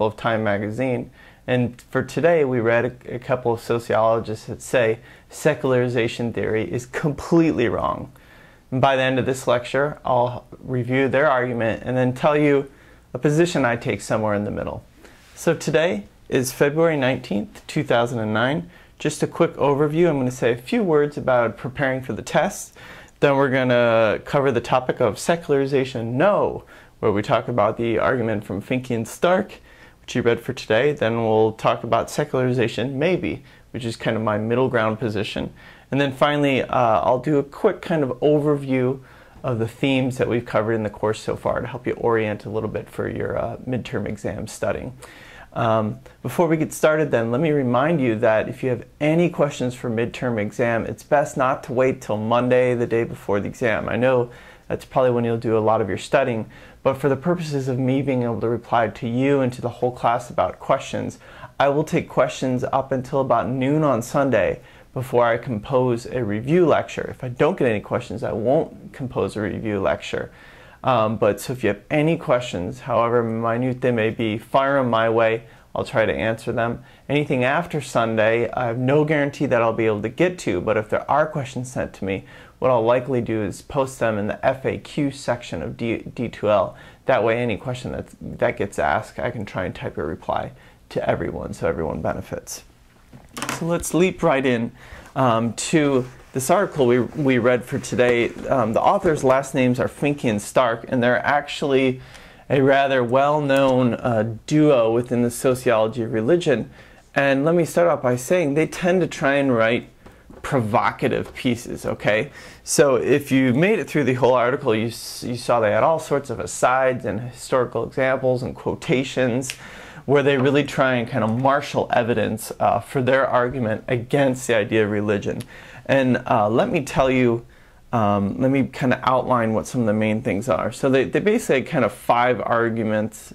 of Time magazine. And for today, we read a, a, couple of sociologists that say secularization theory is completely wrong. And by the end of this lecture, I'll review their argument and then tell you a position I take somewhere in the middle. So today is February 19th, 2009. Just a quick overview. I'm going to say a few words about preparing for the test. Then we're going to cover the topic of secularization no, where we talk about the argument from Finke and Stark read for today. Then we'll talk about secularization, maybe, which is kind of my middle ground position. And then finally, uh, I'll do a quick kind of overview of the themes that we've covered in the course so far to help you orient a little bit for your uh, midterm exam studying. Um, before we get started then, let me remind you that if you have any questions for midterm exam, it's best not to wait till Monday, the day before the exam. I know that's probably when you'll do a lot of your studying, but for the purposes of me being able to reply to you and to the whole class about questions, I will take questions up until about noon on Sunday before I compose a review lecture. If I don't get any questions, I won't compose a review lecture. Um, but so if you have any questions, however minute they may be, fire them my way. I'll try to answer them. Anything after Sunday, I have no guarantee that I'll be able to get to, but if there are questions sent to me, what I'll likely do is post them in the FAQ section of D- D2L. That way, any question that, that gets asked, I can try and type a reply to everyone so everyone benefits. So let's leap right in um, to this article we, we read for today. Um, the author's last names are Finke and Stark, and they're actually a rather well known uh, duo within the sociology of religion. And let me start off by saying they tend to try and write provocative pieces, okay? So if you made it through the whole article, you, you saw they had all sorts of asides and historical examples and quotations where they really try and kind of marshal evidence uh, for their argument against the idea of religion. And uh, let me tell you, um, let me kind of outline what some of the main things are. So they, they basically kind of five arguments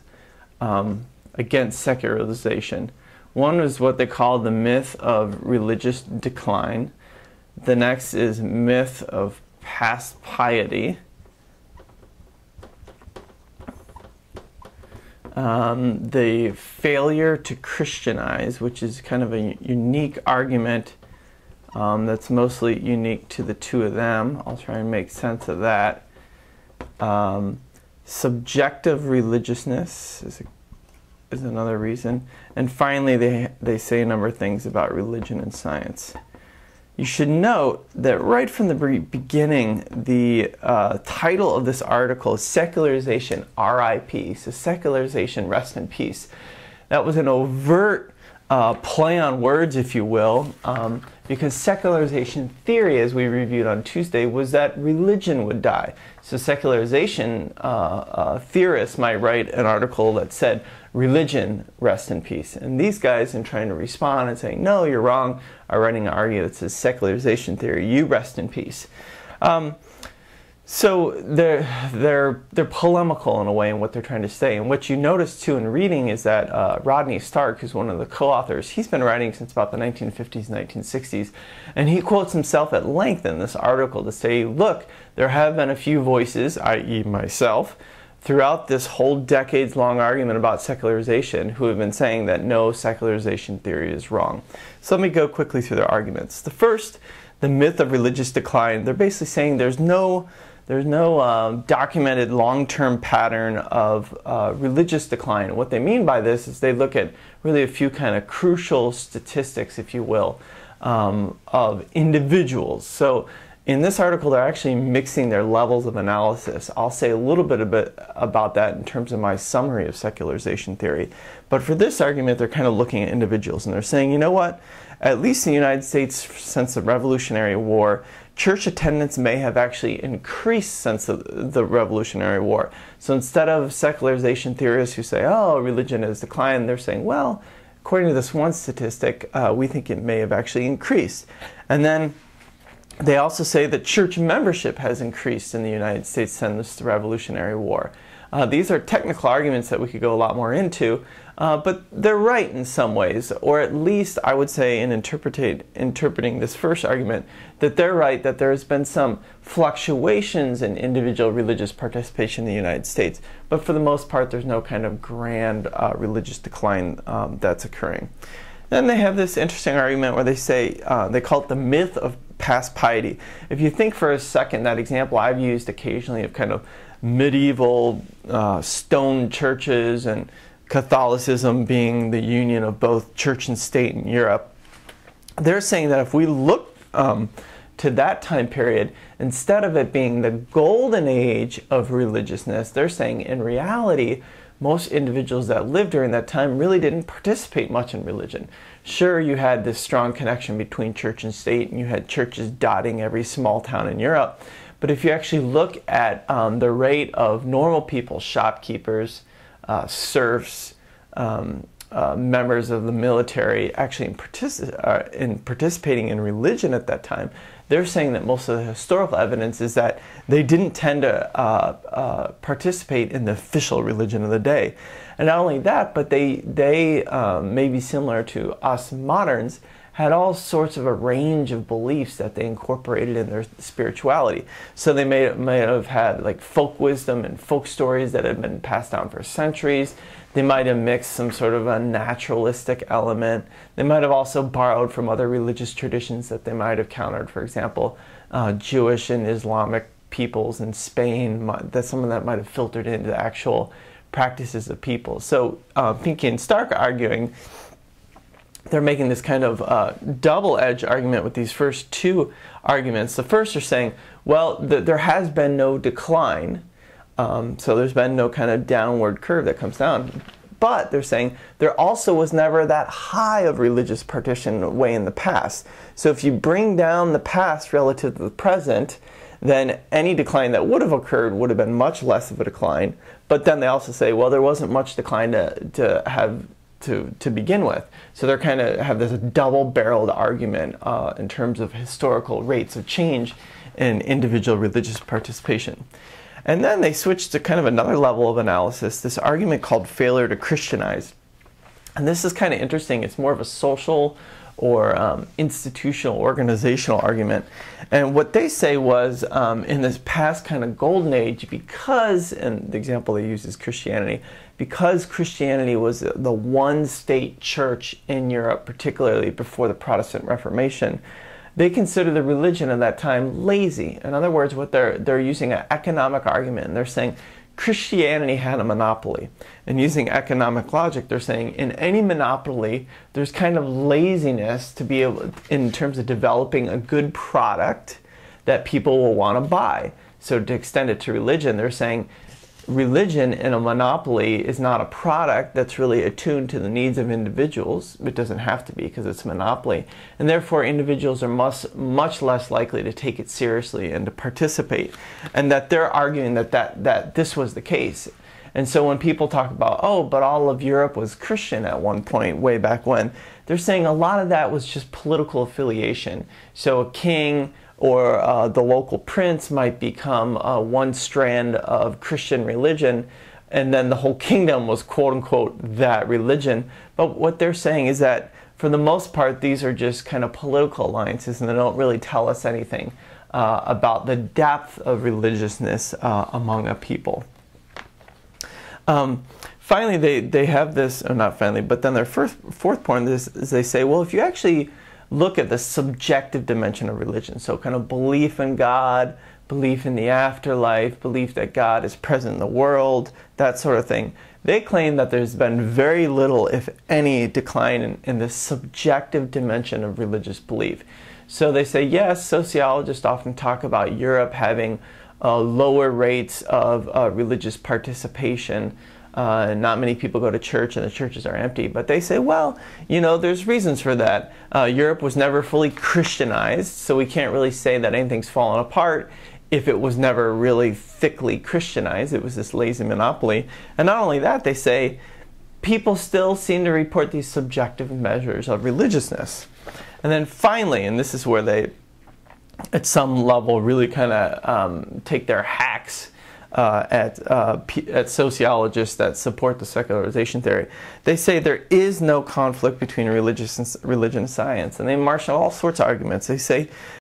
um, against secularization. One is what they call the myth of religious decline. The next is myth of past piety. Um, the failure to Christianize, which is kind of a unique argument um, that's mostly unique to the two of them. I'll try and make sense of that. Um, subjective religiousness is a is another reason. And finally, they, they say a number of things about religion and science. You should note that right from the beginning, the uh, title of this article is Secularization RIP, so Secularization Rest in Peace. That was an overt uh, play on words, if you will, um, because secularization theory, as we reviewed on Tuesday, was that religion would die. So, secularization uh, uh theorists might write an article that said, religion rest in peace. And these guys, in trying to respond and saying, no, you're wrong, are writing an argument that says secularization theory, you rest in peace. Um, so they're, they're, they're polemical in a way in what they're trying to say. And what you notice too in reading is that uh, Rodney Stark, who's one of the co authors, he's been writing since about the 1950s, 1960s. And he quotes himself at length in this article to say, look, there have been a few voices, i.e., myself, throughout this whole decades long argument about secularization who have been saying that no secularization theory is wrong. So let me go quickly through their arguments. The first, the myth of religious decline, they're basically saying there's no there's no um, documented long-term pattern of uh, religious decline. What they mean by this is they look at really a few kind of crucial statistics, if you will, um, of individuals. So in this article, they're actually mixing their levels of analysis. I'll say a little bit about that in terms of my summary of secularization theory. But for this argument, they're kind of looking at individuals and they're saying, you know what? At least in the United States, since the Revolutionary War, church attendance may have actually increased since the, the Revolutionary War. So instead of secularization theorists who say, oh, religion has declined, they're saying, well, according to this one statistic, uh, we think it may have actually increased. And then they also say that church membership has increased in the United States since the Revolutionary War. Uh, these are technical arguments that we could go a lot more into, uh, but they're right in some ways, or at least I would say in interpreting this first argument, that they're right that there has been some fluctuations in individual religious participation in the United States, but for the most part, there's no kind of grand uh, religious decline um, that's occurring. Then they have this interesting argument where they say, uh, they call it the myth of past piety. If you think for a second, that example I've used occasionally of kind of medieval uh, stone churches and Catholicism being the union of both church and state in Europe, they're saying that if we look um, to that time period, instead of it being the golden age of religiousness, they're saying in reality, most individuals that lived during that time really didn't participate much in religion. Sure, you had this strong connection between church and state, and you had churches dotting every small town in Europe. But if you actually look at um, the rate of normal people, shopkeepers, uh, serfs, um, uh, members of the military actually in, uh, in, participating in religion at that time, they're saying that most of the historical evidence is that they didn't tend to uh, uh participate in the official religion of the day. And not only that, but they, they um, may be similar to us moderns, had all sorts of a range of beliefs that they incorporated in their spirituality. So they may, may have had like folk wisdom and folk stories that had been passed down for centuries. They might have mixed some sort of a naturalistic element. They might have also borrowed from other religious traditions that they might have countered. For example, uh, Jewish and Islamic peoples in Spain, that some of that might have filtered into the actual practices of people. So uh, Finke and Stark are arguing they're making this kind of uh, double edge argument with these first two arguments. The first are saying, well, the, there has been no decline um, so there's been no kind of downward curve that comes down. But they're saying there also was never that high of religious partition way in the past. So if you bring down the past relative to the present, then any decline that would have occurred would have been much less of a decline. But then they also say, well, there wasn't much decline to, to have to, to begin with. So they're kind of have this double barreled argument uh, in terms of historical rates of change in individual religious participation. And then they switch to kind of another level of analysis, this argument called failure to Christianize. And this is kind of interesting. It's more of a social or um, institutional, organizational argument. And what they say was um, in this past kind of golden age, because, and the example they use is Christianity, because Christianity was the one state church in Europe, particularly before the Protestant Reformation, they consider the religion of that time lazy. In other words, what they're they're using an economic argument and they're saying Christianity had a monopoly. And using economic logic, they're saying in any monopoly, there's kind of laziness to be able in terms of developing a good product that people will want to buy. So to extend it to religion, they're saying religion in a monopoly is not a product that's really attuned to the needs of individuals. It doesn't have to be because it's a monopoly. And therefore, individuals are much, much less likely to take it seriously and to participate. And that they're arguing that, that, that this was the case. And so when people talk about, oh, but all of Europe was Christian at one point, way back when, they're saying a lot of that was just political affiliation. So a king, or uh, the local prince might become uh, one strand of Christian religion, and then the whole kingdom was quote unquote that religion. But what they're saying is that for the most part, these are just kind of political alliances, and they don't really tell us anything uh, about the depth of religiousness uh, among a people. Um, finally, they, they have this, or not finally, but then their first, fourth point is, is they say, well, if you actually look at the subjective dimension of religion. So, kind of belief in God, belief in the afterlife, belief that God is present in the world, that sort of thing. They claim that there's been very little, if any, decline in, in the subjective dimension of religious belief. So they say, yes, sociologists often talk about Europe having uh, lower rates of uh, religious participation uh, not many people go to church and the churches are empty. But they say, well, you know, there's reasons for that. Uh, Europe was never fully Christianized, so we can't really say that anything's fallen apart if it was never really thickly Christianized. It was this lazy monopoly. And not only that, they say people still seem to report these subjective measures of religiousness. And then finally, and this is where they, at some level, really kind of um, take their hacks uh, at, uh, at sociologists that support the secularization theory. They say there is no conflict between religious and, religion and science, and they marshal all sorts of arguments. They say